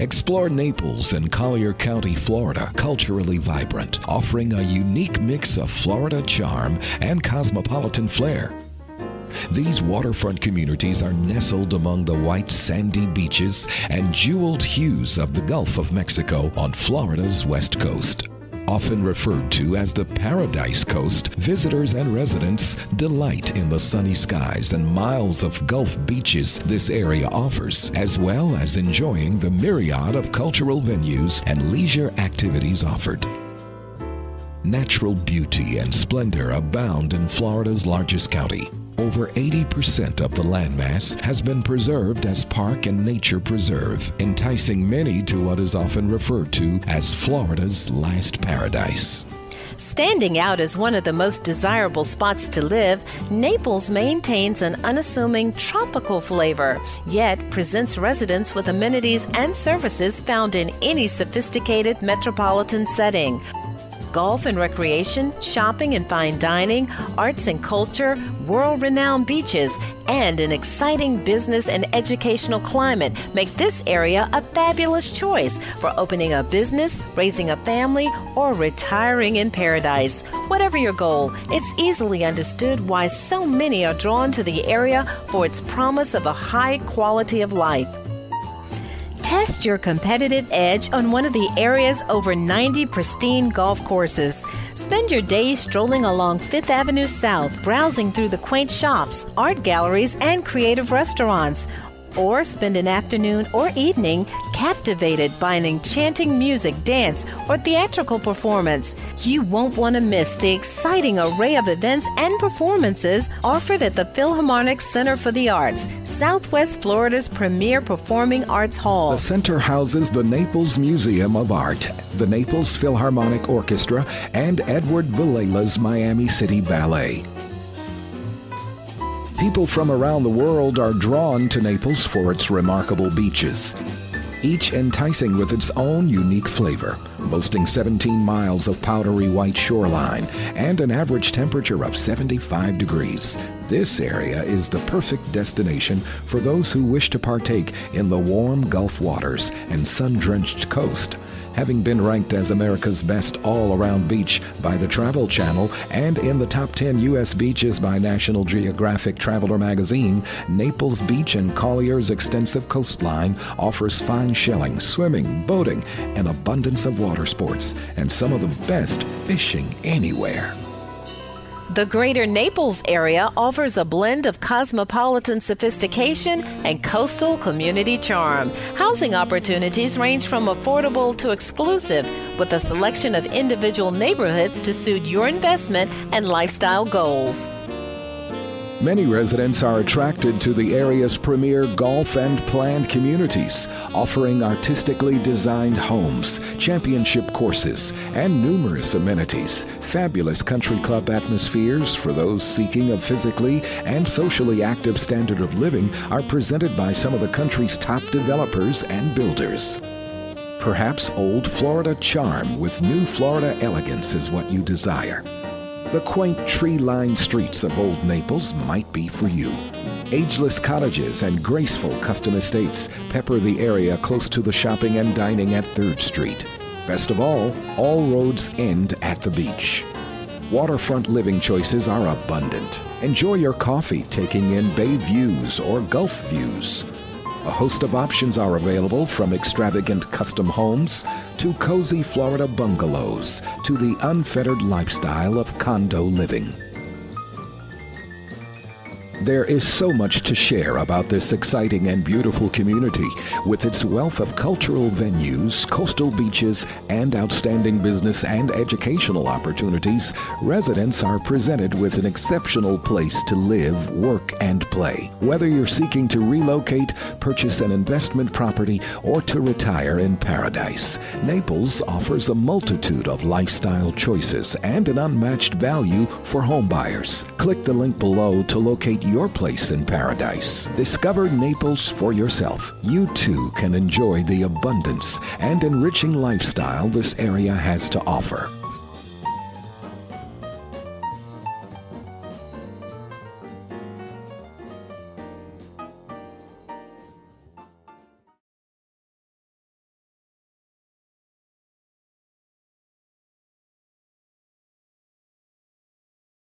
Explore Naples and Collier County, Florida, culturally vibrant, offering a unique mix of Florida charm and cosmopolitan flair. These waterfront communities are nestled among the white sandy beaches and jeweled hues of the Gulf of Mexico on Florida's west coast. Often referred to as the Paradise Coast, visitors and residents delight in the sunny skies and miles of Gulf beaches this area offers, as well as enjoying the myriad of cultural venues and leisure activities offered. Natural beauty and splendor abound in Florida's largest county. Over 80% of the landmass has been preserved as park and nature preserve, enticing many to what is often referred to as Florida's last paradise. Standing out as one of the most desirable spots to live, Naples maintains an unassuming tropical flavor, yet presents residents with amenities and services found in any sophisticated metropolitan setting golf and recreation, shopping and fine dining, arts and culture, world renowned beaches, and an exciting business and educational climate make this area a fabulous choice for opening a business, raising a family, or retiring in paradise. Whatever your goal, it's easily understood why so many are drawn to the area for its promise of a high quality of life. Test your competitive edge on one of the area's over 90 pristine golf courses. Spend your days strolling along Fifth Avenue South, browsing through the quaint shops, art galleries, and creative restaurants or spend an afternoon or evening captivated by an enchanting music, dance, or theatrical performance. You won't want to miss the exciting array of events and performances offered at the Philharmonic Center for the Arts, Southwest Florida's premier performing arts hall. The center houses the Naples Museum of Art, the Naples Philharmonic Orchestra, and Edward Villella's Miami City Ballet. People from around the world are drawn to Naples for its remarkable beaches, each enticing with its own unique flavor, boasting 17 miles of powdery white shoreline and an average temperature of 75 degrees. This area is the perfect destination for those who wish to partake in the warm Gulf waters and sun drenched coast having been ranked as America's best all around beach by the Travel Channel and in the top 10 U.S. beaches by National Geographic Traveler magazine, Naples Beach and Collier's extensive coastline offers fine shelling, swimming, boating, an abundance of water sports, and some of the best fishing anywhere. The greater Naples area offers a blend of cosmopolitan sophistication and coastal community charm. Housing opportunities range from affordable to exclusive, with a selection of individual neighborhoods to suit your investment and lifestyle goals. Many residents are attracted to the area's premier golf and planned communities, offering artistically designed homes, championship courses, and numerous amenities. Fabulous country club atmospheres for those seeking a physically and socially active standard of living are presented by some of the country's top developers and builders. Perhaps old Florida charm with new Florida elegance is what you desire. The quaint tree-lined streets of Old Naples might be for you. Ageless cottages and graceful custom estates pepper the area close to the shopping and dining at 3rd Street. Best of all, all roads end at the beach. Waterfront living choices are abundant. Enjoy your coffee taking in bay views or Gulf views. A host of options are available from extravagant custom homes to cozy Florida bungalows to the unfettered lifestyle of condo living. There is so much to share about this exciting and beautiful community with its wealth of cultural venues, coastal beaches, and outstanding business and educational opportunities. Residents are presented with an exceptional place to live, work, and play. Whether you're seeking to relocate, purchase an investment property, or to retire in paradise, Naples offers a multitude of lifestyle choices and an unmatched value for homebuyers. Click the link below to locate your place in paradise. Discover Naples for yourself. You too can enjoy the abundance and enriching lifestyle this area has to offer.